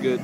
good.